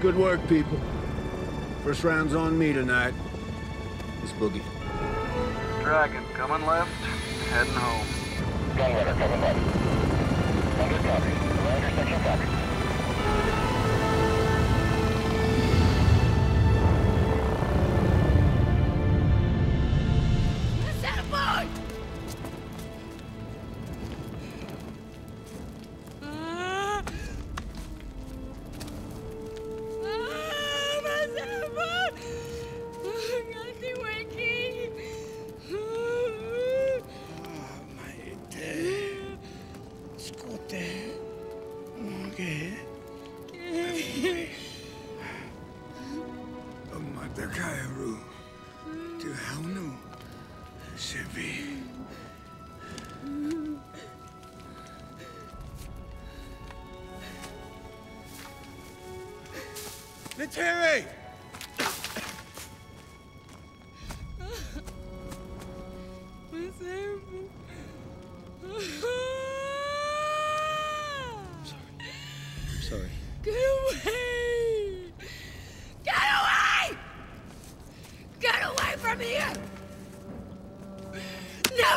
Good work, people. First round's on me tonight. This boogie. Dragon, coming left, heading home. Gunrunner coming left. Under copy. Commander section copy. Matakayaru. Tu haunu. Sevi. Lettere! I'm sorry. Get away! Get away! Get away from here!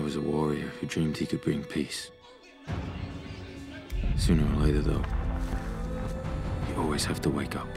I was a warrior who dreamed he could bring peace. Sooner or later, though, you always have to wake up.